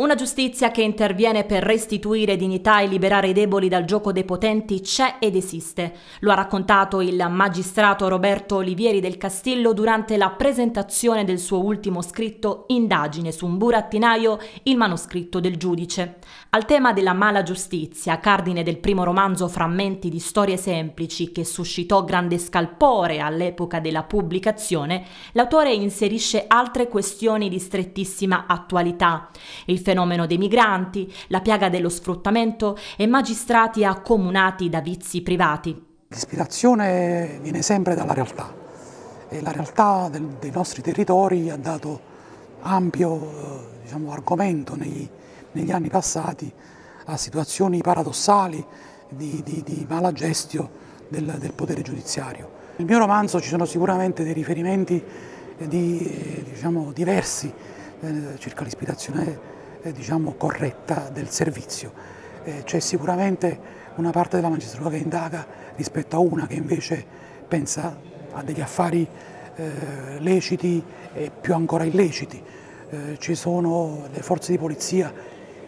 Una giustizia che interviene per restituire dignità e liberare i deboli dal gioco dei potenti c'è ed esiste. Lo ha raccontato il magistrato Roberto Olivieri del Castillo durante la presentazione del suo ultimo scritto Indagine su un burattinaio, il manoscritto del giudice. Al tema della mala giustizia, cardine del primo romanzo Frammenti di storie semplici che suscitò grande scalpore all'epoca della pubblicazione, l'autore inserisce altre questioni di strettissima attualità. Il fenomeno dei migranti, la piaga dello sfruttamento e magistrati accomunati da vizi privati. L'ispirazione viene sempre dalla realtà e la realtà del, dei nostri territori ha dato ampio eh, diciamo, argomento negli, negli, anni passati a situazioni paradossali di, di, di mala gestio del, del, potere giudiziario. Nel mio romanzo ci sono sicuramente dei riferimenti di, eh, diciamo, diversi eh, circa l'ispirazione diciamo, corretta del servizio. Eh, c'è sicuramente una parte della magistratura che indaga rispetto a una che invece pensa a degli affari eh, leciti e più ancora illeciti. Eh, ci sono le forze di polizia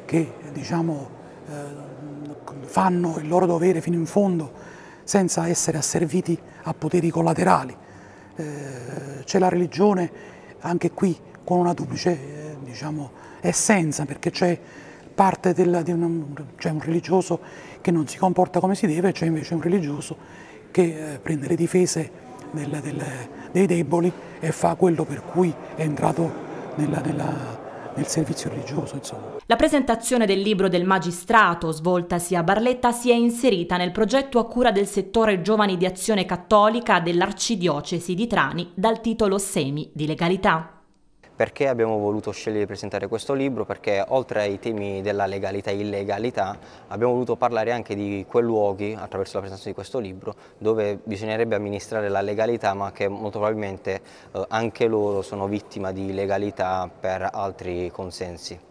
che diciamo, eh, fanno il loro dovere fino in fondo senza essere asserviti a poteri collaterali. Eh, c'è la religione anche qui con una duplice diciamo, essenza, perché c'è parte del, di un, c'è un religioso che non si comporta come si deve, c'è invece un religioso che eh, prende le difese del, del, dei deboli e fa quello per cui è entrato nella, nella, nel servizio religioso. Insomma. La presentazione del libro del magistrato, svoltasi a Barletta, si è inserita nel progetto a cura del settore Giovani di Azione Cattolica dell'Arcidiocesi di Trani dal titolo Semi di legalità. Perché abbiamo voluto scegliere di presentare questo libro? Perché oltre ai temi della legalità e illegalità abbiamo voluto parlare anche di quei luoghi, attraverso la presentazione di questo libro, dove bisognerebbe amministrare la legalità ma che molto probabilmente eh, anche loro sono vittima di illegalità per altri consensi.